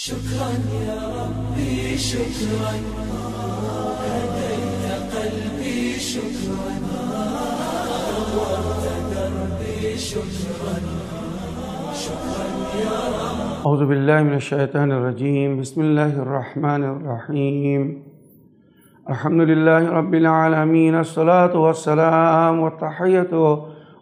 شكرا يا ربي شكرا. هديت قلبي شكرا. نورت دربي شكرا. شكرا يا رب. أعوذ بالله من الشيطان الرجيم. بسم الله الرحمن الرحيم. الحمد لله رب العالمين الصلاة والسلام والتحية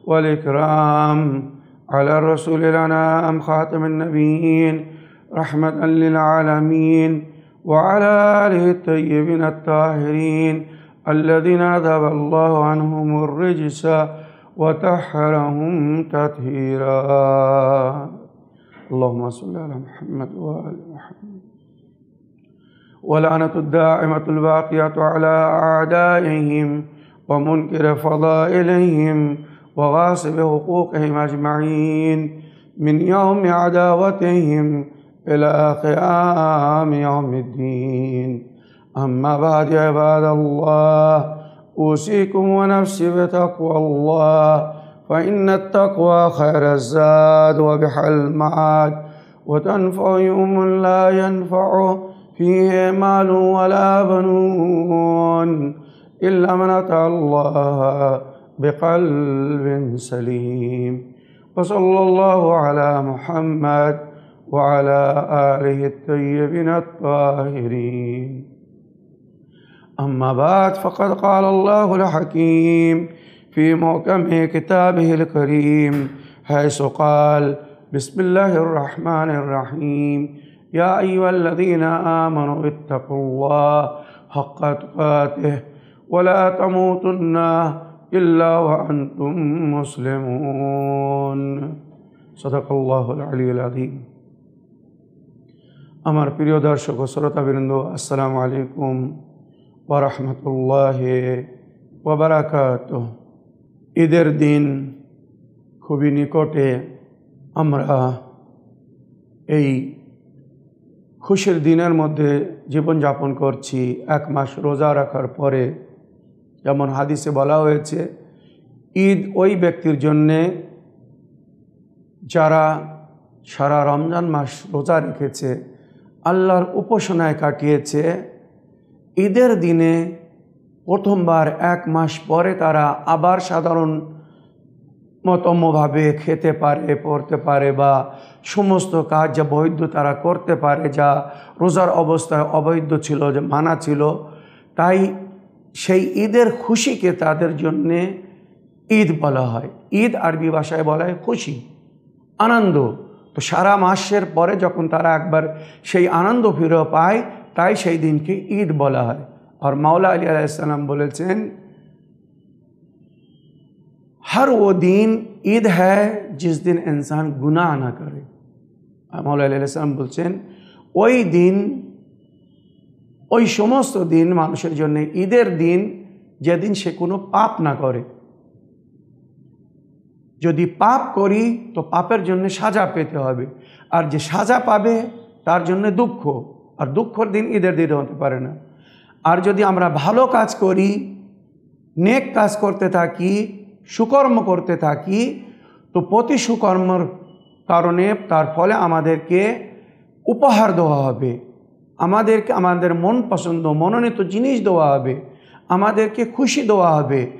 والإكرام على الرسول الأنام خاتم النبيين رحمة للعالمين وعلى آله الطيبين الطاهرين الذين أذهب الله عنهم الرجس وطهرهم تطهيرا. اللهم صل على محمد وآل محمد. ولعنة الدائمة الباقية على أعدائهم ومنكر فضائلهم وغاصب حقوقهم أجمعين من يوم عداوتهم إلى قيام يوم الدين. أما بعد عباد الله أوصيكم ونفسي بتقوى الله فإن التقوى خير الزاد وبحر المعاد. وتنفع يوم لا ينفع فيه مال ولا بنون إلا من أتى الله بقلب سليم. وصلى الله على محمد وعلى آله الطيبين الطاهرين. أما بعد فقد قال الله الحكيم في محكم كتابه الكريم حيث قال بسم الله الرحمن الرحيم. يا أيها الذين آمنوا اتقوا الله حق تقاته ولا تموتن إلا وأنتم مسلمون. صدق الله العلي العظيم. আমার প্রিয় দর্শক ও শ্রোতাবৃন্দ, আসসালামু আলাইকুম ওরহমতুল্লাহ ওবরাকাত ঈদের দিন খুবই নিকটে আমরা এই খুশির দিনের মধ্যে জীবনযাপন করছি, এক মাস রোজা রাখার পরে। যেমন হাদিসে বলা হয়েছে, ঈদ ওই ব্যক্তির জন্যে যারা সারা রমজান মাস রোজা রেখেছে আল্লাহর উপাসনায় কাটিয়েছে। ঈদের দিনে প্রথমবার এক মাস পরে তারা আবার সাধারণ মতমভাবে খেতে পারে, পড়তে পারে বা সমস্ত কাজ যা বৈধ তারা করতে পারে, যা রোজার অবস্থায় অবৈধ ছিল, যে মানা ছিল, তাই সেই ঈদের খুশিকে তাদের জন্যে ঈদ বলা হয়। ঈদ আরবি ভাষায় বলা হয় খুশি, আনন্দ। তো সারা মাসের পরে যখন তারা একবার সেই আনন্দ ফিরে পায় তাই সেই দিনকে ঈদ বলা হয় আর মাওলা আলী আলাইসাল্লাম বলেছেন हर वो दिन ঈদ হ্যায় जिस दिन इंसान गुनाह ना करे মাওলা আলাইসাল্লাম বলছেন ওই দিন ওই সমস্ত দিন মানুষের জন্য ঈদের দিন যেদিন সে কোনো পাপ না করে যদি পাপ করি, তো পাপের জন্য সাজা পেতে হবে। আর যে সাজা পাবে, তার জন্য দুঃখ। আর দুঃখর দিন ঈদের দিন হতে পারে না। আর যদি আমরা ভালো কাজ করি, নেক কাজ করতে থাকি, সুকর্ম করতে থাকি, তো প্রতি সুকর্মর কারণে তার ফলে আমাদেরকে উপহার দেওয়া হবে। আমাদেরকে, আমাদের মন পছন্দ, মনোনীত জিনিস দেওয়া হবে। আমাদেরকে খুশি দেওয়া হবে।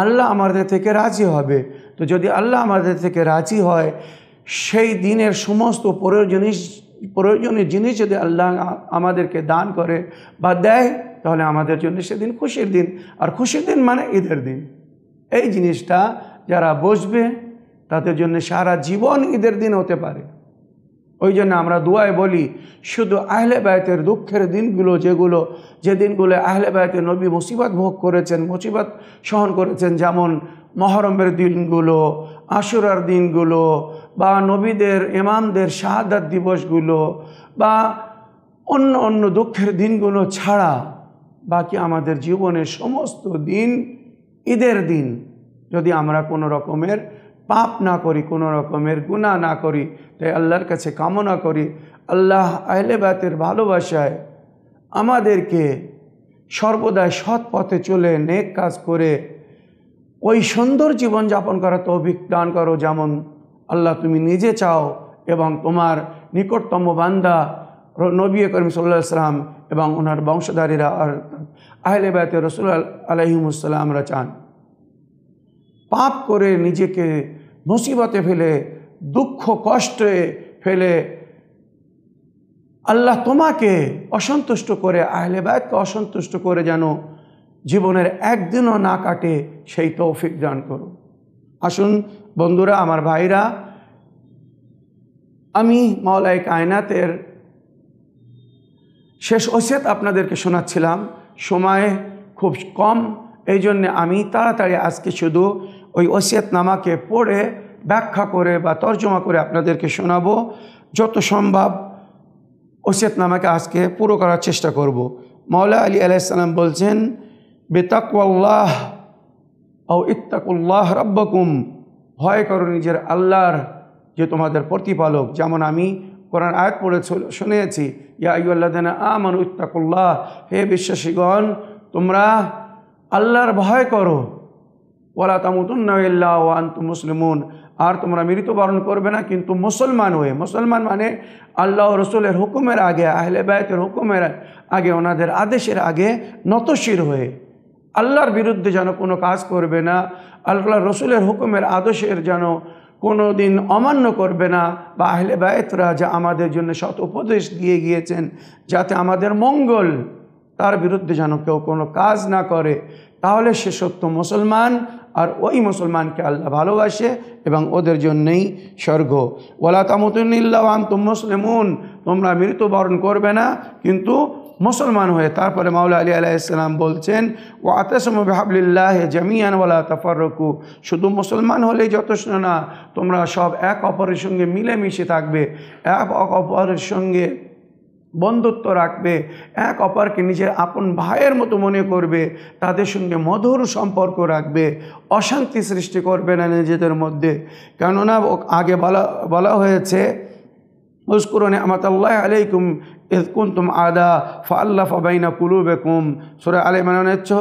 আল্লাহ আমাদের থেকে রাজি হবে। তো যদি আল্লাহ আমাদের থেকে রাজি হয়, সেই দিনের সমস্ত প্রয়োজনীয় প্রয়োজনীয় জিনিস যদি আল্লাহ আমাদেরকে দান করে বা দেয়, তাহলে আমাদের জন্য সেদিন খুশির দিন। আর খুশির দিন মানে ঈদের দিন। এই জিনিসটা যারা বসবে, তাদের জন্য সারা জীবন ঈদের দিন হতে পারে। ওই জন্য আমরা দুয়ায় বলি, শুধু আহলে বায়তের দুঃখের দিনগুলো যেগুলো, যে দিনগুলো আহলে বায়তের নবী মুসিবত ভোগ করেছেন, মুসিবত সহন করেছেন, যেমন মহরমের দিনগুলো, আশুরার দিনগুলো, বা নবীদের, ইমামদের শাহাদাত দিবসগুলো, বা অন্য অন্য দুঃখের দিনগুলো ছাড়া বাকি আমাদের জীবনের সমস্ত দিন ঈদের দিন, যদি আমরা কোনো রকমের পাপ না করি, কোনো রকমের গুণা না করি, তাই আল্লাহর কাছে কামনা করি। আল্লাহ আহলেবাতের ভালোবাসায় আমাদেরকে সর্বদাই সৎ পথে চলে নেক কাজ করে ওই সুন্দর জীবনযাপন করা তৌফিক দান করো। যেমন আল্লাহ তুমি নিজে চাও এবং তোমার নিকটতম বান্দা নবী করিম সাল্লাহ সাল্লাম এবং ওনার বংশধারীরা আর আহলে বায়তে রসুল আলহিমুসাল্লামরা চান। পাপ করে নিজেকে মুসিবতে ফেলে, দুঃখ কষ্টে ফেলে, আল্লাহ তোমাকে অসন্তুষ্ট করে, আহলে বায়তকে অসন্তুষ্ট করে যেন জীবনের একদিনও না কাটে সেই তৌফিক দান করো আসুন বন্ধুরা, আমার ভাইরা, আমি মাওলাই কায়নাতের শেষ ওসিয়ত আপনাদেরকে শোনাচ্ছিলাম। সময় খুব কম, এই জন্যে আমি তাড়াতাড়ি আজকে শুধু ওই ওসিয়তনামাকে পড়ে, ব্যাখ্যা করে বা তর্জমা করে আপনাদেরকে শোনাবো। যত সম্ভব ওসিয়তনামাকে আজকে পুরো করার চেষ্টা করব। মাওলা আলী আলাইসাল্লাম বলছেন বেতাকুল্লাহ ও ইত্তাকুল্লাহ রব্বকুম। ভয় করো নিজের আল্লাহর যে তোমাদের প্রতিপালক, যেমন আমি কোরআন আয়াত পড়ে শুনেছি, ইয়া আইয়ুল্লাদিনা আমানু ইত্তাকুল্লাহ। হে বিশ্বাসীগণ, তোমরা আল্লাহর ভয় করো। ওলা তামুতুন্না ইল্লা ওয়া মুসলিমুন। আর তোমরা মৃত্যুবরণ করবে না, কিন্তু মুসলমান হয়ে। মুসলমান মানে আল্লাহ রসুলের হুকুমের আগে, আহলে বায়তের হুকুমের আগে, ওনাদের আদেশের আগে নতশির হয়ে। আল্লাহর বিরুদ্ধে যেন কোনো কাজ করবে না, আল্লাহ রসুলের হুকুমের আদেশের যেন কোনো দিন অমান্য করবে না, বা আহলে বায়তরা যা আমাদের জন্য সৎ উপদেশ দিয়ে গিয়েছেন, যাতে আমাদের মঙ্গল, তার বিরুদ্ধে যেন কেউ কোনো কাজ না করে, তাহলে সে সত্য মুসলমান আর ওই মুসলমানকে আল্লাহ ভালোবাসে এবং ওদের জন্যেই স্বর্গ। ওলা তামতুল্লাহ তুম মুসলিমুন। তোমরা মৃত্যুবরণ করবে না, কিন্তু মুসলমান হয়ে। তারপরে মাওলা আলী আলাইসাল্লাম বলছেন ও আতসম হাবলিল্লাহ জামিয়ান ওয়ালা তাফারকু শুধু মুসলমান হলেই যথেষ্ট না, তোমরা সব এক অপরের সঙ্গে মিলেমিশে থাকবে। এক অপরের সঙ্গে বন্ধুত্ব রাখবে, এক অপরকে নিজের আপন ভাইয়ের মতো মনে করবে, তাদের সঙ্গে মধুর সম্পর্ক রাখবে, অশান্তি সৃষ্টি করবে না নিজেদের মধ্যে। কেননা আগে বলা বলা হয়েছে উস্কুরু নি'মাতাল্লাহ আলাইকুম ইয কুনতুম আদা ফাআল্লাফ বাইনা কুলুবিকুম। সূরা আলে চ-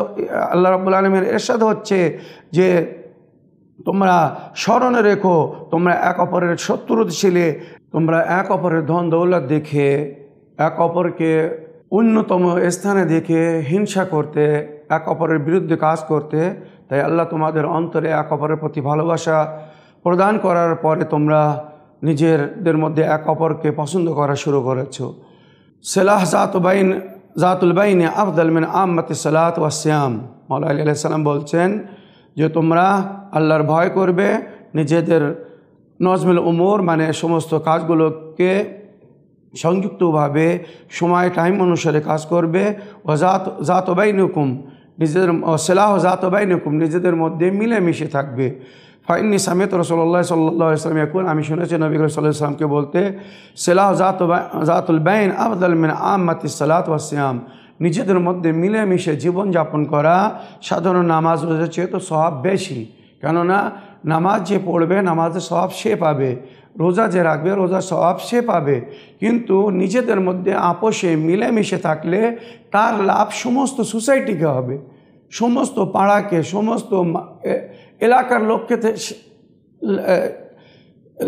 আল্লাহ রাব্বুল আলামিনের ইরশাদ হচ্ছে যে, তোমরা স্মরণে রেখো, তোমরা এক অপরের শত্রু ছিলে, তোমরা এক অপরের ধন দৌলত দেখে এক অপরকে অন্যতম স্থানে দেখে হিংসা করতে, এক অপরের বিরুদ্ধে কাজ করতে, তাই আল্লাহ তোমাদের অন্তরে এক অপরের প্রতি ভালোবাসা প্রদান করার পরে তোমরা নিজেদের মধ্যে এক অপরকে পছন্দ করা শুরু করেছ। সেলাহ জাতবাইন জাতুল বাইনে আফদাল মিন আম্মত সালাত ওয়াসিয়াম মৌলা আলী আলাইসাল্লাম বলছেন যে তোমরা আল্লাহর ভয় করবে, নিজেদের নজমুল উমর মানে সমস্ত কাজগুলোকে সংযুক্তভাবে সময় টাইম অনুসারে কাজ করবে। ও জাত জাতবাইনুকুম নিজেদের সেলাহ জাতবাইনুকুম নিজেদের মধ্যে মিলেমিশে থাকবে। ফাইনি সামেত রসল্লাহ সাল্লাহ ইসলাম এখন আমি শুনেছি নবী সাল্লাহ বলতে, সেলাহ জাত জাতুল বাইন আবদাল মিন আম্মাতি সালাত ওয়াসিয়াম নিজেদের মধ্যে মিলেমিশে জীবনযাপন করা সাধারণ নামাজ রোজা চেয়ে তো স্বভাব বেশি। কেননা, নামাজ যে পড়বে, নামাজের স্বভাব সে পাবে। রোজা যে রাখবে রোজার স্বভাব সে পাবে। কিন্তু নিজেদের মধ্যে আপোষে, মিলেমিশে থাকলে তার লাভ সমস্ত সোসাইটিকে হবে। সমস্ত পাড়াকে, সমস্ত এলাকার লোককে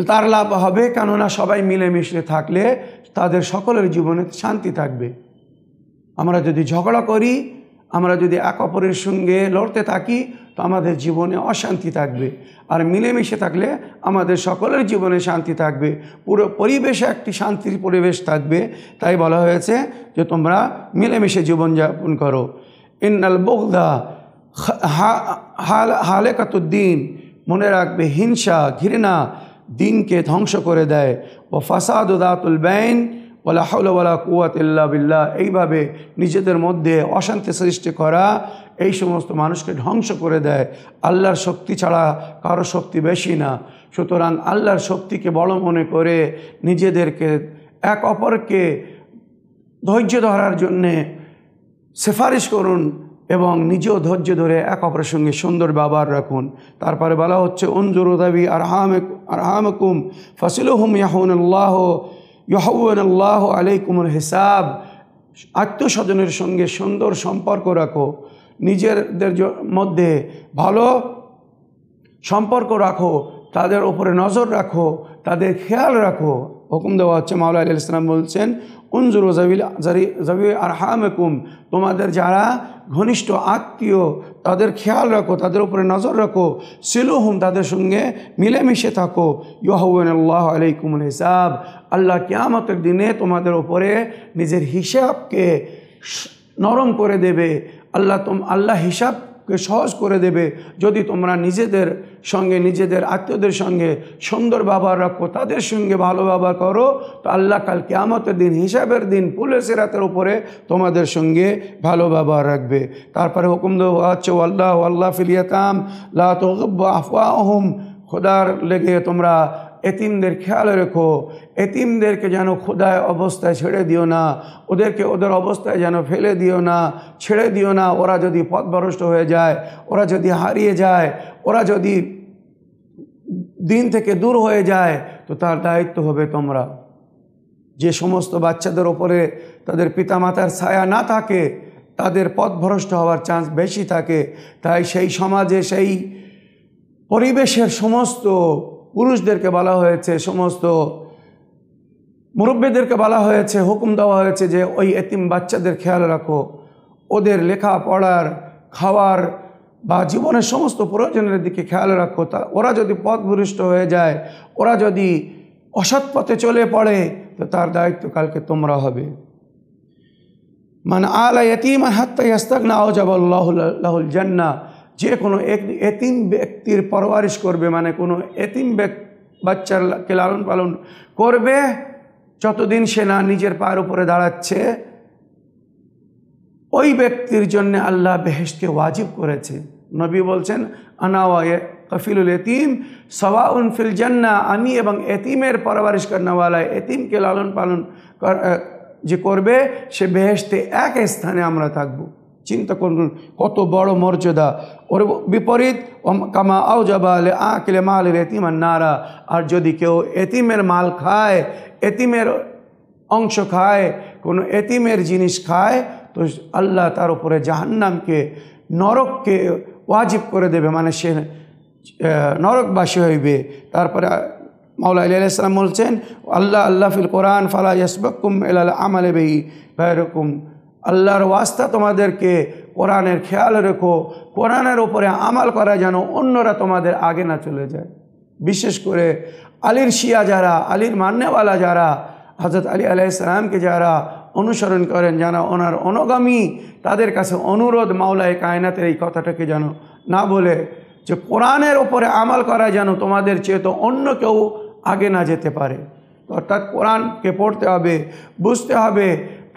তার লাভ হবে। কেননা সবাই মিলেমিশে থাকলে তাদের সকলের জীবনে শান্তি থাকবে। আমরা যদি ঝগড়া করি আমরা যদি এক অপরের সঙ্গে লড়তে থাকি, তো আমাদের জীবনে অশান্তি থাকবে। আর মিলেমিশে থাকলে আমাদের সকলের জীবনে শান্তি থাকবে। পুরো পরিবেশে একটি শান্তির পরিবেশ থাকবে। তাই বলা হয়েছে যে, তোমরা মিলেমিশে জীবনযাপন করো। ইন্নাল বগদা হালেকাতুদ্দিন, মনে রাখবে হিংসা, ঘৃণা দিনকে ধ্বংস করে দেয়। ও ফাসাদ দাতুল বাইন ওলা হাউলা কুয়াত ইল্লা বিল্লাহ। এইভাবে নিজেদের মধ্যে অশান্তি সৃষ্টি করা, এই সমস্ত মানুষকে ধ্বংস করে দেয়। আল্লাহর শক্তি ছাড়া কারও শক্তি বেশি না। সুতরাং আল্লাহর শক্তিকে বড় মনে করে নিজেদেরকে এক অপরকে ধৈর্য ধরার জন্যে সেফারিশ করুন এবং নিজেও ধৈর্য ধরে এক অপরের সঙ্গে সুন্দর ব্যবহার রাখুন। তারপরে বলা হচ্ছে অঞ্জুর দাবি আর হাম আর হামকুম ফসিলহুম ইয়াহুন আল্লাহ ইয়াহুন আল্লাহ আলাইকুমুল হিসাব। আত্মস্বজনের সঙ্গে সুন্দর সম্পর্ক রাখো। নিজেদের মধ্যে ভালো সম্পর্ক রাখো। তাদের ওপরে নজর রাখো। তাদের খেয়াল রাখো। হুকুম দেওয়া হচ্ছে মাওলা আলী ইসলাম বলছেন, উনজুরু জাবিল জাবি আর হামেকুম তোমাদের যারা ঘনিষ্ঠ আত্মীয়, তাদের খেয়াল রাখো, তাদের উপরে নজর রাখো, সিলুহুম, তাদের সঙ্গে মিলেমিশে থাকো। ইহউন আল্লাহ আলাইকুমুল হিসাব। আল্লাহ কিয়ামতের দিনে তোমাদের উপরে নিজের হিসাবকে নরম করে দেবে। আল্লাহ তোম, আল্লাহ হিসাবকে সহজ করে দেবে যদি তোমরা নিজেদের সঙ্গে, নিজেদের আত্মীয়দের সঙ্গে সুন্দর ব্যবহার রাখো, তাদের সঙ্গে ভালো ব্যবহার করো, তো আল্লাহ কাল কেয়ামতের দিন, হিসাবের দিন পুলিশের রাতের উপরে তোমাদের সঙ্গে ভালো ব্যবহার রাখবে। তারপরে হুকুম দেওয়া হচ্ছে আল্লাহ আল্লাহ ফিলিয়াতাম লা আফওয়াহুম। খোদার লেগে তোমরা এতিমদের খেয়াল রেখো। এতিমদেরকে যেন খোদায় অবস্থায় ছেড়ে দিও না। ওদেরকে ওদের অবস্থায় যেন ফেলে দিও না, ছেড়ে দিও না। ওরা যদি পথভ্রষ্ট হয়ে যায়, ওরা যদি হারিয়ে যায়, ওরা যদি দিন থেকে দূর হয়ে যায়, তো তার দায়িত্ব হবে তোমরা। যে সমস্ত বাচ্চাদের ওপরে তাদের পিতামাতার ছায়া না থাকে, তাদের পথভ্রষ্ট হওয়ার চান্স বেশি থাকে। তাই সেই সমাজে, সেই পরিবেশের সমস্ত পুরুষদেরকে বলা হয়েছে, সমস্ত মুরব্বীদেরকে বলা হয়েছে, হুকুম দেওয়া হয়েছে যে ওই এতিম বাচ্চাদের খেয়াল রাখো। ওদের লেখাপড়ার খাওয়ার বা জীবনের সমস্ত প্রয়োজনের দিকে খেয়াল রাখো। তা ওরা যদি পথভূষ্ট হয়ে যায়, ওরা যদি অসৎ পথে চলে পড়ে, তো তার দায়িত্ব কালকে তোমরা হবে। মানে আলা এতিম হাত্তা ইয়াস্তাক না আল্লাহুল জান্না যে কোনো এক এতিম ব্যক্তির পরওয়ারিশ করবে মানে কোনো এতিম বাচ্চারকে লালন পালন করবে, যতদিন সে না নিজের পায়ের উপরে দাঁড়াচ্ছে, ওই ব্যক্তির জন্য আল্লাহ বেহেশকে ওয়াজিব করেছে। নবী বলছেন আনাওয়ায়ে কফিলুল এতিম, সওয়াউন ফিল জান্না, আমি এবং এতিমের পরবারিশ করনেওয়ালা এতিমকে লালন পালন যে করবে, সে বেহেশতে এক স্থানে আমরা থাকব। চিন্তা করুন, কত বড় মর্যাদা। ওর বিপরীত কামা আও জবালে আঁকলে মাল এতিম আর নারা। আর যদি কেউ এতিমের মাল খায়, এতিমের অংশ খায়, কোনো এতিমের জিনিস খায়, তো আল্লাহ তার উপরে জাহান্নামকে, নরককে ওয়াজিব করে দেবে। মানে সে নরকবাসী হইবে। তারপরে মাওলা আলাইসালাম বলছেন, আল্লাহ আল্লাহ ফিল কোরআন, ফালা ইয়াসবাকুম এলাল আমালে বেই এরকম আল্লাহর ওয়াস্তা তোমাদেরকে কোরআনের খেয়াল রেখো, কোরআনের ওপরে আমাল করা যেন অন্যরা তোমাদের আগে না চলে যায়। বিশেষ করে আলীর শিয়া যারা, আলীর মান্যওয়ালা যারা হজরত আলী আলাইসালামকে যারা অনুসরণ করেন, যারা ওনার অনুগামী, তাদের কাছে অনুরোধ মাওলায় কায়নাতের এই কথাটাকে যেন না বলে যে কোরআনের ওপরে আমাল করা যেন তোমাদের চেয়ে তো অন্য কেউ আগে না যেতে পারে। অর্থাৎ কোরআনকে পড়তে হবে, বুঝতে হবে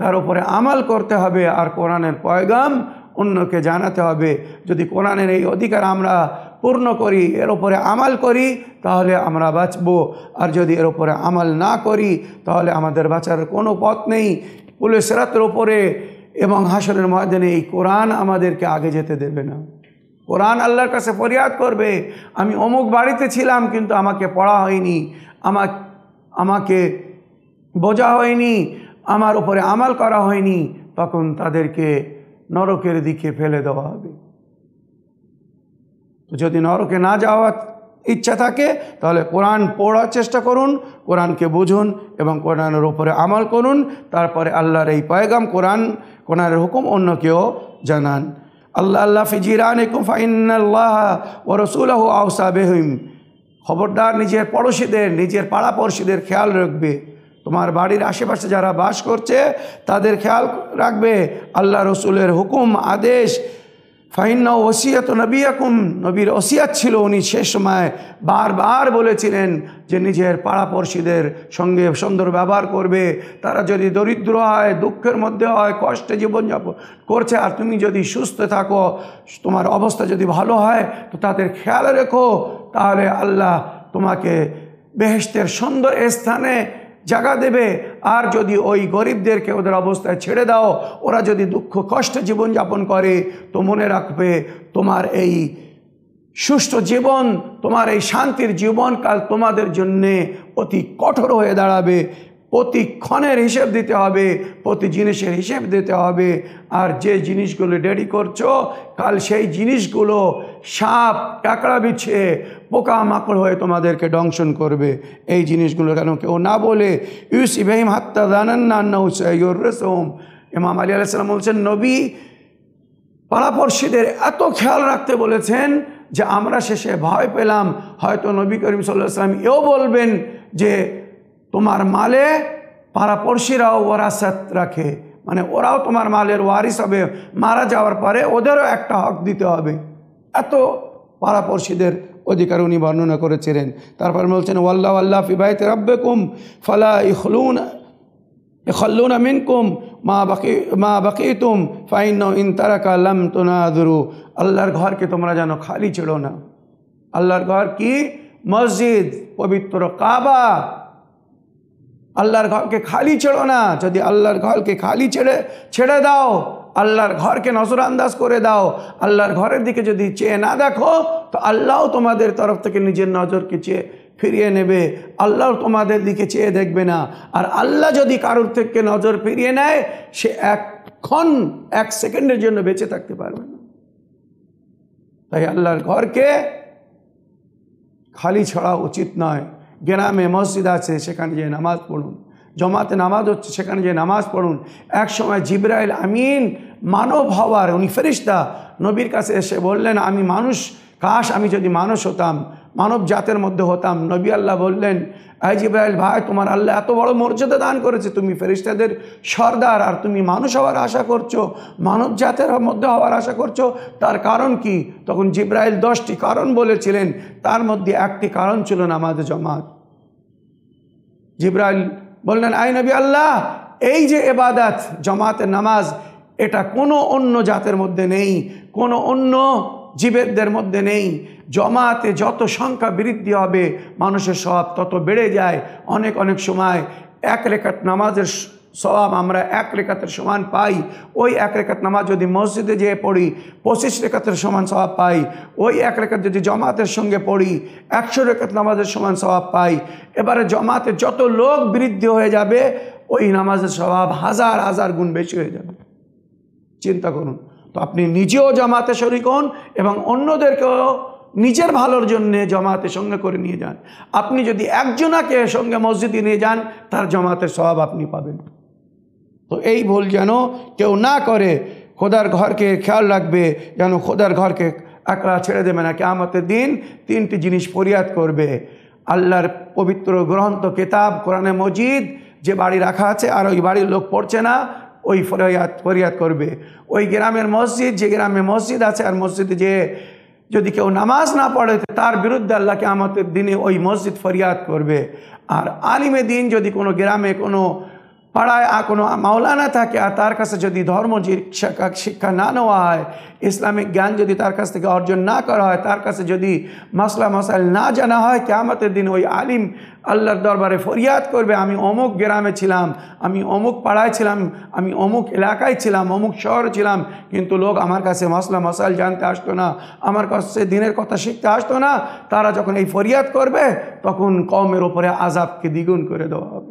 তার উপরে আমাল করতে হবে আর কোরআনের পয়গাম অন্যকে জানাতে হবে। যদি কোরআনের এই অধিকার আমরা পূর্ণ করি, এর উপরে আমাল করি, তাহলে আমরা বাঁচব। আর যদি এর উপরে আমাল না করি, তাহলে আমাদের বাঁচার কোনো পথ নেই। পুলিশ রাতের ওপরে এবং হাসনের ময়দানে এই কোরআন আমাদেরকে আগে যেতে দেবে না। কোরআন আল্লাহর কাছে ফরিয়াদ করবে, আমি অমুক বাড়িতে ছিলাম কিন্তু আমাকে পড়া হয়নি আমা আমাকে বোঝা হয়নি আমার উপরে আমাল করা হয়নি, তখন তাদেরকে নরকের দিকে ফেলে দেওয়া হবে। যদি নরকে না যাওয়ার ইচ্ছা থাকে, তাহলে কোরআন পড়ার চেষ্টা করুন, কোরআনকে বুঝুন এবং কোরআনের উপরে আমল করুন, তারপরে আল্লাহর এই পয়গাম কোরআন, কোরআনের হুকুম অন্যকেও জানান। আল্লাহ আল্লাহ ফিজিরান ফাইনাল্লাহ ও রসুলাহ আউসাবেহিম খবরদার নিজের পড়োশীদের, নিজের পাড়াপড়শিদের খেয়াল রাখবে। তোমার বাড়ির আশেপাশে যারা বাস করছে, তাদের খেয়াল রাখবে, আল্লাহ রসুলের হুকুম, আদেশ। ফাইন্না ওসিয়াত নবিয়াকুম, নবীর ওসিয়াত ছিল উনি শেষ সময় বারবার বলেছিলেন যে নিজের পাড়াপড়শিদের সঙ্গে সুন্দর ব্যবহার করবে। তারা যদি দরিদ্র হয়, দুঃখের মধ্যে হয়, কষ্টে জীবনযাপন করছে, আর তুমি যদি সুস্থ থাকো, তোমার অবস্থা যদি ভালো হয়, তো তাদের খেয়াল রেখো, তাহলে আল্লাহ তোমাকে বেহেস্তের সুন্দর স্থানে জায়গা দেবে। আর যদি ওই গরিবদেরকে ওদের অবস্থায় ছেড়ে দাও, ওরা যদি দুঃখ কষ্টে জীবনযাপন করে, তো মনে রাখবে তোমার এই সুষ্ঠু জীবন, তোমার এই শান্তির জীবনকাল তোমাদের জন্যে অতি কঠোর হয়ে দাঁড়াবে। প্রতিক্ষণের হিসেব দিতে হবে, প্রতি জিনিসের হিসেব দিতে হবে। আর যে জিনিসগুলো ডেডি করছ, কাল সেই জিনিসগুলো সাপ কাঁকড়া বিছে, পোকা মাকড় হয়ে তোমাদেরকে দংশন করবে। এই জিনিসগুলো কেন কেউ না বলে। ইউস ইব্রাহিম হাত্তা দানান্না রেসম ইমাম আলী আলাইসালাম বলছেন, নবী পাড়াপড়শিদের এত খেয়াল রাখতে বলেছেন যে আমরা শেষে ভয় পেলাম। হয়তো নবী করিম সাল্লাহ সাল্লাম এও বলবেন যে তোমার মালে পাড়াপড়শিরাও ওরাসাত রাখে। মানে ওরাও তোমার মালের ওয়ারিস হবে। মারা যাওয়ার পরে ওদেরও একটা হক দিতে হবে। এত পাড়াপড়শিদের অধিকার উনি বর্ণনা করেছিলেন। তারপর বলছেন, ওয়াল্লাহ আল্লাহ ফিবাইতে রব্বেকুম ফালা ইখলুন ইখল্লুনা মিনকুম, মা বাকি, মা বাকিতুম ফাইন ইন তারাকা লাম তুনাদুরু আল্লাহর ঘরকে তোমরা যেন খালি ছেড়ো না। আল্লাহর ঘর কি? মসজিদ, পবিত্র কাবা আল্লাহর ঘরকে খালি ছেড়ো না। যদি আল্লাহর ঘরকে খালি ছেড়ে ছেড়ে দাও, আল্লাহর ঘরকে নজরান্দাজ করে দাও, আল্লাহর ঘরের দিকে যদি চেয়ে না দেখো, তো আল্লাহ তোমাদের তরফ থেকে নিজের নজরকে চেয়ে ফিরিয়ে নেবে। আল্লাহ তোমাদের দিকে চেয়ে দেখবে না। আর আল্লাহ যদি কারোর থেকে নজর ফিরিয়ে নেয়, সে একক্ষণ এক সেকেন্ডের জন্য বেঁচে থাকতে পারবে না। তাই আল্লাহর ঘরকে খালি ছড়া উচিত নয়। গ্রামে মসজিদ আছে, সেখানে যে নামাজ পড়ুন। জমাতে নামাজ হচ্ছে, সেখানে যে নামাজ পড়ুন। এক সময় জিব্রাইল আমিন মানব হওয়ার, উনি ফেরিস্তা নবীর কাছে এসে বললেন, আমি মানুষ, কাশ, আমি যদি মানুষ হতাম মানব জাতের মধ্যে হতাম। নবী আল্লাহ বললেন আই জিব্রাইল ভাই, তোমার আল্লাহ এত বড় মর্যাদা দান করেছে। তুমি ফেরিস্তাদের সর্দার আর তুমি মানুষ হওয়ার আশা করছ, মানব জাতের মধ্যে হওয়ার আশা করছ। তার কারণ কি? তখন জিব্রাইল দশটি কারণ বলেছিলেন। তার মধ্যে একটি কারণ ছিল নামাজ জমাত। জিব্রাইল বললেন আই নবী আল্লাহ, এই যে এবাদাত, জমাতের নামাজ, এটা কোনো অন্য জাতের মধ্যে নেই, কোনো অন্য জীবেরদের মধ্যে নেই। জমাতে যত সংখ্যা বৃদ্ধি হবে, মানুষের স্বভাব তত বেড়ে যায়। অনেক অনেক সময় এক রেখাত নামাজের স্বভাব আমরা এক রেখাতের সমান পাই। ওই এক রেখাত নামাজ যদি মসজিদে যেয়ে পড়ি, পঁচিশ রেখাতের সমান স্বভাব পাই। ওই এক রেখাত যদি জমাতের সঙ্গে পড়ি, একশো রেখাত নামাজের সমান স্বভাব পাই। এবারে জমাতে যত লোক বৃদ্ধি হয়ে যাবে, ওই নামাজের স্বভাব হাজার হাজার গুণ বেশি হয়ে যাবে। চিন্তা করুন। তো আপনি নিজেও জামাতে শরিক হন এবং অন্যদেরকেও নিজের ভালোর জন্য জমাতে সঙ্গে করে নিয়ে যান। আপনি যদি একজনাকে সঙ্গে মসজিদে নিয়ে যান, তার জমাতের স্বভাব আপনি পাবেন। তো এই ভুল যেন কেউ না করে, খোদার ঘরকে খেয়াল রাখবে, যেন খোদার ঘরকে একলা ছেড়ে দেবে না। কেয়ামতের দিন তিনটি জিনিস ফরিয়াদ করবে। আল্লাহর পবিত্র গ্রন্থ, কেতাব, কোরআনে মজিদ যে বাড়ি রাখা আছে, আর ওই বাড়ির লোক পড়ছে না, ওই ফরিয়াদ ফরিয়াদ করবে। ওই গ্রামের মসজিদ, যে গ্রামে মসজিদ আছে, আর মসজিদে যে যদি কেউ নামাজ না পড়ে তার বিরুদ্ধে আল্লাহকে আমাদের দিনে ওই মসজিদ ফরিয়াদ করবে। আর আলিমে দিন যদি কোনো গ্রামে কোনো পাড়ায় কোনো মাওলানা থাকে, আর তার কাছে যদি ধর্ম শিক্ষা শিক্ষা না নেওয়া হয়, ইসলামিক জ্ঞান যদি তার কাছ থেকে অর্জন না করা হয়, তার কাছে যদি মশলা মশাইল না জানা হয় কেমতের দিন ওই আলিম আল্লাহর দরবারে ফরিয়াদ করবে, আমি অমুক গ্রামে ছিলাম, আমি অমুক পাড়ায় ছিলাম, আমি অমুক এলাকায় ছিলাম, অমুক শহরে ছিলাম, কিন্তু লোক আমার কাছে মশলা মশাইল জানতে আসতো না, আমার কাছে দিনের কথা শিখতে আসতো না, তারা যখন এই ফরিয়াদ করবে, তখন কমের ওপরে আজাবকে দ্বিগুণ করে দেওয়া হবে।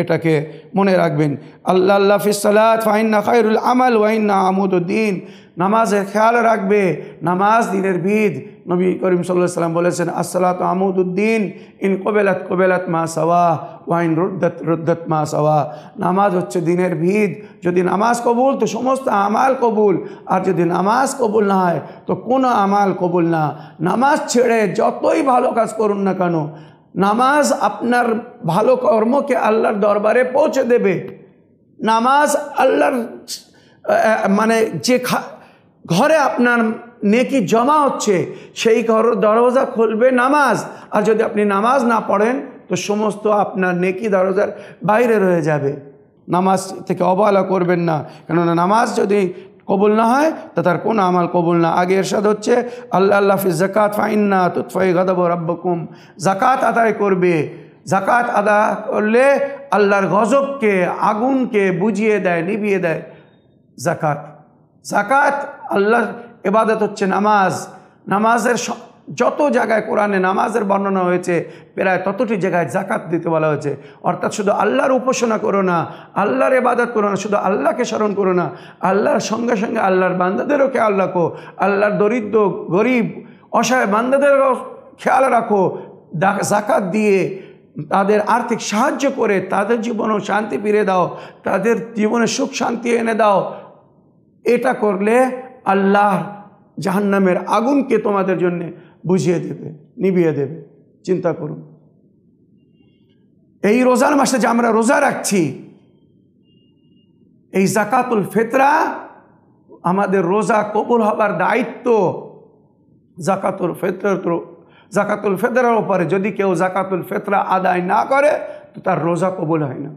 এটাকে মনে রাখবেন। আল্লাহ আল্লাহ ফিসালাত ফাইন্না খায়রুল আমাল ওয়াইন্না আমুদুদ্দিন। নামাজের খেয়াল রাখবে, নামাজ দিনের ভিদ নবী করিম সাল্লাহ সাল্লাম বলেছেন, আসসালাত আমুদুদ্দিন, ইন কবেলাত কবেলাত মা সাওয়া ওয়াইন রুদ্দত রুদ্দত মা সাওয়া। নামাজ হচ্ছে দিনের ভিদ যদি নামাজ কবুল, তো সমস্ত আমাল কবুল। আর যদি নামাজ কবুল না হয়, তো কোনো আমাল কবুল না। নামাজ ছেড়ে যতই ভালো কাজ করুন না কেন নামাজ আপনার ভালো কর্মকে আল্লাহর দরবারে পৌঁছে দেবে। নামাজ আল্লাহর মানে যে ঘরে আপনার নেকি জমা হচ্ছে, সেই ঘর দরজা খুলবে নামাজ। আর যদি আপনি নামাজ না পড়েন, তো সমস্ত আপনার নেকি দরজার বাইরে রয়ে যাবে। নামাজ থেকে অবহেলা করবেন না। কেননা নামাজ যদি কবুল না হয়, তা তার কোনো আমাল কবুল না। আগে এরশাদ হচ্ছে, আল্লাহ আল্লাহ ফি জাকাত ফাইন্না তুৎফাই গদব রব্বকুম। জাকাত আদায় করবে। জাকাত আদা করলে আল্লাহর গজবকে, আগুনকে বুঝিয়ে দেয় নিবিয়ে দেয়। জাকাত জাকাত আল্লাহর এবাদত হচ্ছে নামাজ। নামাজের যত জায়গায় কোরআনে নামাজের বর্ণনা হয়েছে, প্রায় ততটি জায়গায় জাকাত দিতে বলা হয়েছে। অর্থাৎ শুধু আল্লাহর উপাসনা করো না, আল্লাহর ইবাদত করো না, শুধু আল্লাহকে স্মরণ করো না, আল্লাহর সঙ্গে সঙ্গে আল্লাহর বান্দাদেরও খেয়াল রাখো, আল্লাহর দরিদ্র, গরিব, অসহায় বান্দাদেরও খেয়াল রাখো জাকাত দিয়ে তাদের আর্থিক সাহায্য করে তাদের জীবনেও শান্তি ফিরে দাও, তাদের জীবনে সুখ শান্তি এনে দাও। এটা করলে আল্লাহ জাহান্নামের আগুনকে তোমাদের জন্য বুঝিয়ে দেবে নিভিয়ে দেবে, চিন্তা করুন। এই রোজার মাসে যে আমরা রোজা রাখছি, এই জাকাতুল ফেতরা আমাদের রোজা কবুল হবার দায়িত্ব জাকাতুল ফেতর জাকাতুল ফেতরার উপরে। যদি কেউ জাকাতুল ফেতরা আদায় না করে, তো তার রোজা কবুল হয় না।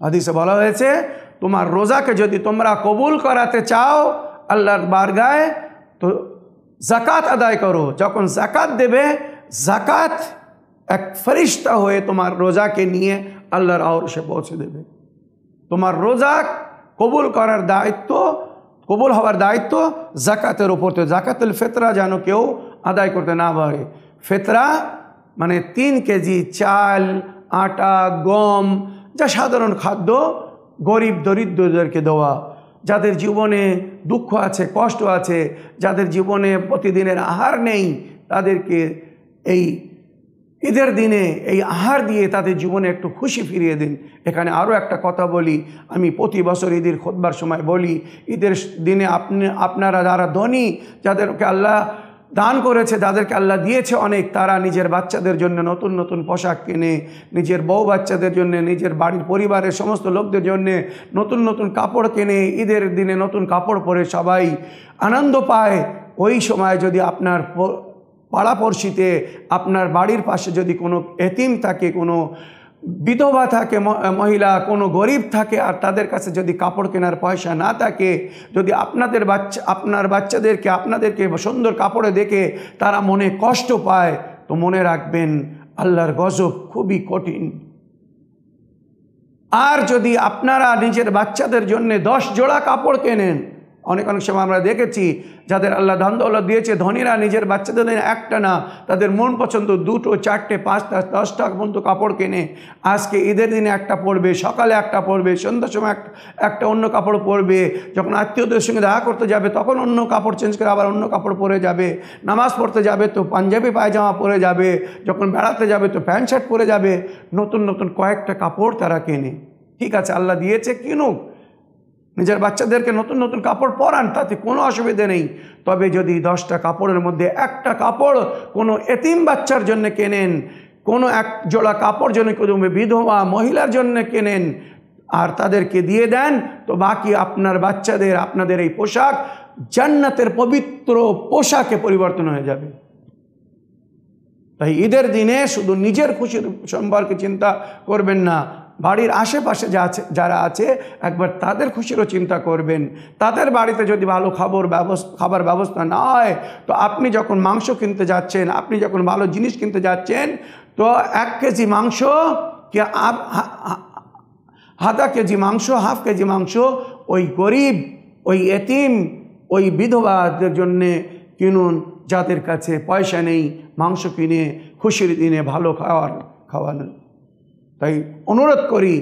হাদিসে বলা হয়েছে, তোমার রোজাকে যদি তোমরা কবুল করাতে চাও আল্লাহর বারগায় তো জাকাত আদায় করো। যখন জাকাত দেবে জাকাত এক ফরিস্তা হয়ে তোমার রোজাকে নিয়ে আল্লাহর আওরসে পৌঁছে দেবে। তোমার রোজা কবুল করার দায়িত্ব, কবুল হওয়ার দায়িত্ব জাকাতের উপর। তো জাকাতুল ফেতরা যেন কেউ আদায় করতে না পারে। ফেতরা মানে তিন কেজি চাল, আটা, গম, যা সাধারণ খাদ্য গরিব দরিদ্রদেরকে দেওয়া। যাদের জীবনে দুঃখ আছে, কষ্ট আছে, যাদের জীবনে প্রতিদিনের আহার নেই, তাদেরকে এই ঈদের দিনে এই আহার দিয়ে তাদের জীবনে একটু খুশি ফিরিয়ে দিন। এখানে আরও একটা কথা বলি, আমি প্রতি বছর ঈদের খোদবার সময় বলি, ঈদের দিনে আপনি, আপনারা যারা ধনী, যাদেরকে আল্লাহ দান করেছে, যাদেরকে আল্লাহ দিয়েছে অনেক, তারা নিজের বাচ্চাদের জন্য নতুন নতুন পোশাক কেনে, নিজের বউ বাচ্চাদের জন্য, নিজের বাড়ির পরিবারের সমস্ত লোকদের জন্য নতুন নতুন কাপড় কেনে, ঈদের দিনে নতুন কাপড় পরে সবাই আনন্দ পায়। ওই সময় যদি আপনার পাড়াপড়শিতে আপনার বাড়ির পাশে যদি কোনো এতিম থাকে, কোনো বিধবা থাকে মহিলা, কোনো গরিব থাকে, আর তাদের কাছে যদি কাপড় কেনার পয়সা না থাকে, যদি আপনাদের বাচ্চা, আপনার বাচ্চাদেরকে, আপনাদেরকে সুন্দর কাপড়ে দেখে তারা মনে কষ্ট পায়, তো মনে রাখবেন আল্লাহর গজব খুবই কঠিন। আর যদি আপনারা নিজের বাচ্চাদের জন্য দশ জোড়া কাপড় কেনেন অনেক অনেক সময় আমরা দেখেছি যাদের আল্লাহ ধান দৌলত দিয়েছে, ধনীরা নিজের বাচ্চাদের একটা না, তাদের মন পছন্দ দুটো, চারটে, পাঁচটা, দশটা পর্যন্ত কাপড় কেনে। আজকে ঈদের দিনে একটা পরবে, সকালে একটা পরবে, সন্ধ্যার সময় একটা অন্য কাপড় পরবে, যখন আত্মীয়দের সঙ্গে দেখা করতে যাবে, তখন অন্য কাপড় চেঞ্জ করে আবার অন্য কাপড় পরে যাবে। নামাজ পড়তে যাবে তো পাঞ্জাবি পায়জামা পরে যাবে, যখন বেড়াতে যাবে তো প্যান্ট শার্ট পরে যাবে। নতুন নতুন কয়েকটা কাপড় তারা কেনে। ঠিক আছে, আল্লাহ দিয়েছে, কিনুক। নিজের বাচ্চাদেরকে নতুন নতুন কাপড় পরান, তাতে কোনো অসুবিধে নেই। তবে যদি দশটা কাপড়ের মধ্যে একটা কাপড় কোনো এতিম বাচ্চার জন্য কেনেন, কোনো এক জোড়া কাপড় জন্য কোনো বিধবা মহিলার জন্য কেনেন, আর তাদেরকে দিয়ে দেন, তো বাকি আপনার বাচ্চাদের, আপনাদের এই পোশাক জান্নাতের পবিত্র পোশাকে পরিবর্তন হয়ে যাবে। তাই ঈদের দিনে শুধু নিজের খুশির সম্পর্কে চিন্তা করবেন না বাড়ির আশেপাশে যা আছে যারা আছে, একবার তাদের খুশিরও চিন্তা করবেন। তাদের বাড়িতে যদি ভালো খাবার ব্যবস্থা খাবার ব্যবস্থা না হয়, তো আপনি যখন মাংস কিনতে যাচ্ছেন, আপনি যখন ভালো জিনিস কিনতে যাচ্ছেন, তো এক কেজি মাংস কি আপ- হা- হা- আধা কেজি মাংস, হাফ কেজি মাংস ওই গরিব, ওই এতিম, ওই বিধবাদের জন্যে কিনুন। যাদের কাছে পয়সা নেই, মাংস কিনে খুশির দিনে ভালো খাওয়ার খাওয়ানো তাই অনুরোধ করি,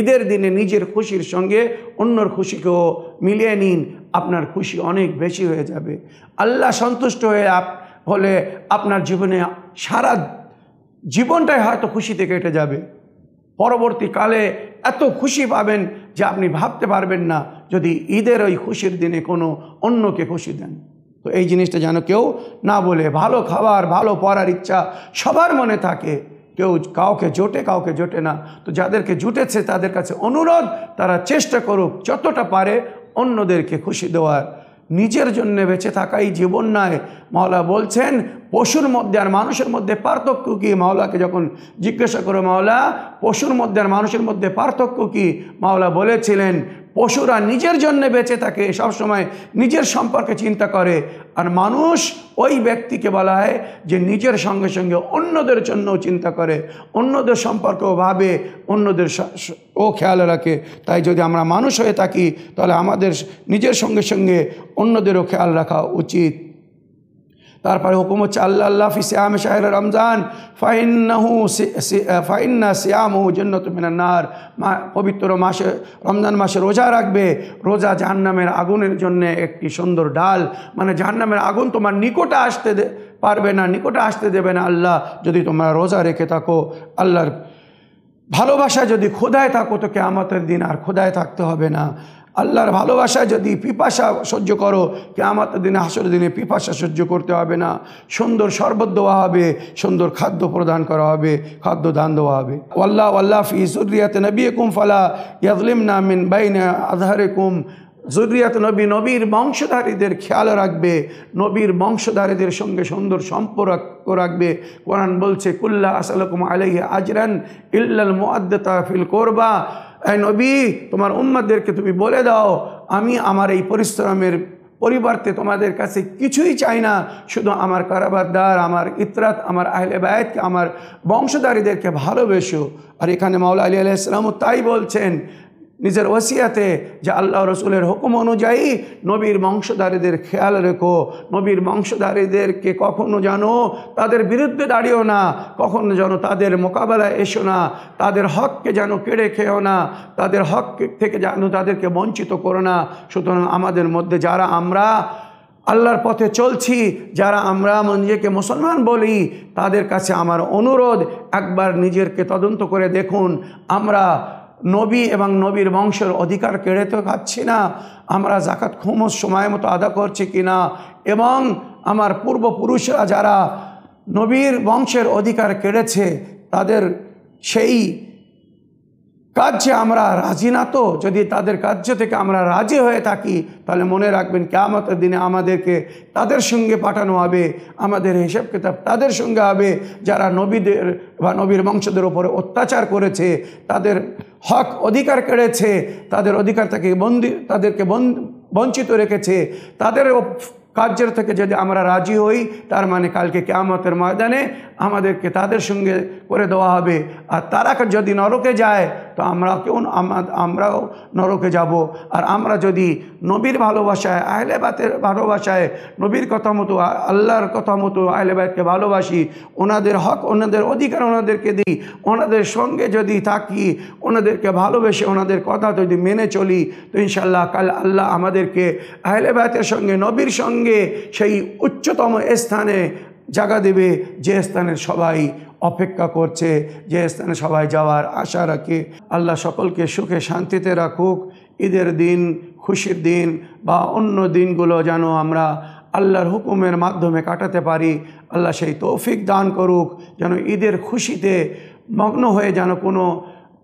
ঈদের দিনে নিজের খুশির সঙ্গে অন্যর খুশিকেও মিলিয়ে নিন, আপনার খুশি অনেক বেশি হয়ে যাবে। আল্লাহ সন্তুষ্ট হয়ে আপ, হলে আপনার জীবনে সারা জীবনটাই হয়তো খুশিতে কেটে যাবে। পরবর্তীকালে এত খুশি পাবেন যে আপনি ভাবতে পারবেন না যদি ঈদের ওই খুশির দিনে কোনো অন্যকে খুশি দেন। তো এই জিনিসটা যেন কেউ না বলে, ভালো খাবার, ভালো পড়ার ইচ্ছা সবার মনে থাকে। কেউ কাউকে জোটে কাউকে জোটে না। তো যাদেরকে জুটেছে তাদের কাছে অনুরোধ, তারা চেষ্টা করুক যতটা পারে অন্যদেরকে খুশি দেওয়ার। নিজের জন্য বেঁচে থাকাই জীবন নয়। মাওলা বলছেন, পশুর মধ্যে আর মানুষের মধ্যে পার্থক্য কী? মাওলাকে যখন জিজ্ঞাসা করো, মাওলা, পশুর মধ্যে আর মানুষের মধ্যে পার্থক্য কী? মাওলা বলেছিলেন পশুরা নিজের জন্য বেঁচে থাকে, সবসময় নিজের সম্পর্কে চিন্তা করে। আর মানুষ ওই ব্যক্তিকে বলা হয় যে নিজের সঙ্গে সঙ্গে অন্যদের জন্যও চিন্তা করে, অন্যদের সম্পর্কেও ভাবে, অন্যদের ও খেয়াল রাখে। তাই যদি আমরা মানুষ হয়ে থাকি, তাহলে আমাদের নিজের সঙ্গে সঙ্গে অন্যদেরও খেয়াল রাখা উচিত। তারপরে হুকুম হচ্ছে আল্লাহ আল্লাহ ফি সিয়াম শাহের রমজান, ফাইন্নাহু ফাইন্না সিয়ামহু জন্নত মিনান্নার মা, পবিত্র মাসে, রমজান মাসে রোজা রাখবে। রোজা জাহান্নামের আগুনের জন্য একটি সুন্দর ডাল। মানে জাহান্নামের আগুন তোমার নিকটে আসতে পারবে না, নিকটে আসতে দেবে না আল্লাহ। যদি তোমরা রোজা রেখে থাকো, আল্লাহর ভালোবাসা যদি খোদায় থাকো, তো কেয়ামতের দিন আর খোদায় থাকতে হবে না। আল্লাহর ভালোবাসা যদি পিপাসা সহ্য করো কে কেয়ামতের দিনে হাসর দিনে পিপাসা সহ্য করতে হবে না। সুন্দর শরবত দেওয়া হবে, সুন্দর খাদ্য প্রদান করা হবে, খাদ্য দান দেওয়া হবে। আল্লাহ আল্লাহ ফি সুরিয়াতে নবী কুম ফালা ইয়াজলিম নামিন বাইনে আধারে কুম জরুরিয়াত নবী, নবীর বংশধারীদের খেয়াল রাখবে, নবীর বংশধারীদের সঙ্গে সুন্দর সম্পর্ক রাখবে। কোরআন বলছে, কুল্লা আসালকুম আলাইহি আজরান ইল্লাল মুআদ্দাতা ফিল কোরবা। এই নবী, তোমার উম্মাদেরকে তুমি বলে দাও, আমি আমার এই পরিশ্রমের পরিবর্তে তোমাদের কাছে কিছুই চাই না। শুধু আমার কারাবারদার, আমার ইতরাত, আমার আহলে বায়তকে আমার বংশধারীদেরকে ভালোবেসো। আর এখানে মাওলা আলী আলাইসালামও তাই বলছেন নিজের ওসিয়াতে যে আল্লাহ রসুলের হুকুম অনুযায়ী নবীর বংশধারীদের খেয়াল রেখো। নবীর বংশধারীদেরকে কখনো জানো, তাদের বিরুদ্ধে দাঁড়িও না। কখনো যেন তাদের মোকাবেলায় এসো না। তাদের হককে যেন কেড়ে খেও না। তাদের হক থেকে যেন তাদেরকে বঞ্চিত করো না। সুতরাং আমাদের মধ্যে যারা আমরা আল্লাহর পথে চলছি, যারা আমরা নিজেকে মুসলমান বলি, তাদের কাছে আমার অনুরোধ, একবার নিজেরকে তদন্ত করে দেখুন। আমরা নবী এবং নবীর বংশের অধিকার কেড়ে তো খাচ্ছি না। আমরা জাকাত খুমস সময় মতো আদা করছি কি না এবং আমার পূর্বপুরুষরা যারা নবীর বংশের অধিকার কেড়েছে, তাদের সেই কার্যে আমরা রাজি না তো? যদি তাদের কার্য থেকে আমরা রাজি হয়ে থাকি, তাহলে মনে রাখবেন কেয়ামতের দিনে আমাদেরকে তাদের সঙ্গে পাঠানো হবে। আমাদের হিসাব কিতাব তাদের সঙ্গে হবে। যারা নবীদের বা নবীর বংশদের উপরে অত্যাচার করেছে, তাদের হক অধিকার কেড়েছে, তাদের অধিকার থেকে বন্দি তাদেরকে বঞ্চিত রেখেছে, তাদের কার্যের থেকে যদি আমরা রাজি হই, তার মানে কালকে কেয়ামতের ময়দানে আমাদেরকে তাদের সঙ্গে করে দেওয়া হবে। আর তারা যদি নরকে যায় তো আমরা কেউ আমা- আমরাও নরকে যাব। আর আমরা যদি নবীর ভালোবাসায় আহলেবাতের ভালোবাসায়, নবীর কথা মতো আল্লাহর কথা মতো আহলেবাদকে ভালোবাসি, ওনাদের হক, ওনাদের অধিকার ওনাদেরকে দিই, ওনাদের সঙ্গে যদি থাকি, ওনাদেরকে ভালোবেসে ওনাদের কথা যদি মেনে চলি, তো ইনশাল্লাহ কাল আল্লাহ আমাদেরকে আহলেবাতের সঙ্গে, নবীর সঙ্গে সেই উচ্চতম স্থানে জায়গা দেবে, যে স্থানে সবাই অপেক্ষা করছে, যে স্থানে সবাই যাওয়ার আশা রাখে। আল্লাহ সকলকে সুখে শান্তিতে রাখুক। ঈদের দিন, খুশির দিন বা অন্য দিনগুলো যেন আমরা আল্লাহর হুকুমের মাধ্যমে কাটাতে পারি। আল্লাহ সেই তৌফিক দান করুক, যেন ঈদের খুশিতে মগ্ন হয়ে যেন কোনো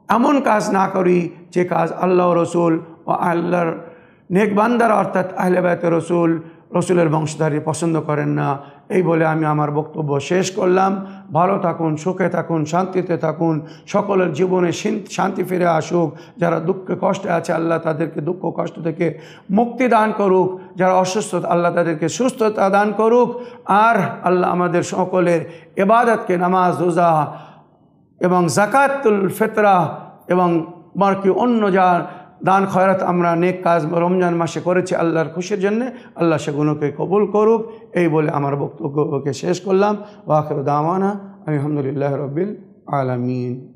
এমন কাজ না করি, যে কাজ আল্লাহ রসুল ও আল্লাহর নেকবান্দার অর্থাৎ আহলেবায়ত রসুল রসুলের বংশধারী পছন্দ করেন না। এই বলে আমি আমার বক্তব্য শেষ করলাম। ভালো থাকুন, সুখে থাকুন, শান্তিতে থাকুন। সকলের জীবনে শান্তি ফিরে আসুক। যারা দুঃখে কষ্টে আছে, আল্লাহ তাদেরকে দুঃখ কষ্ট থেকে মুক্তি দান করুক। যারা অসুস্থ, আল্লাহ তাদেরকে সুস্থতা দান করুক। আর আল্লাহ আমাদের সকলের এবাদতকে নামাজ, রোজা এবং জাকাতুল ফেতরা এবং বাকি অন্য যা দান, খয়রাত আমরা নেক কাজ রমজান মাসে করেছি আল্লাহর খুশির জন্যে। আল্লাহ সেগুলোকে কবুল করুক। এই বলে আমার বক্তব্যকে শেষ করলাম। ওয়াকের দামানা আলহামদুলিল্লাহ রবিল আলমিন।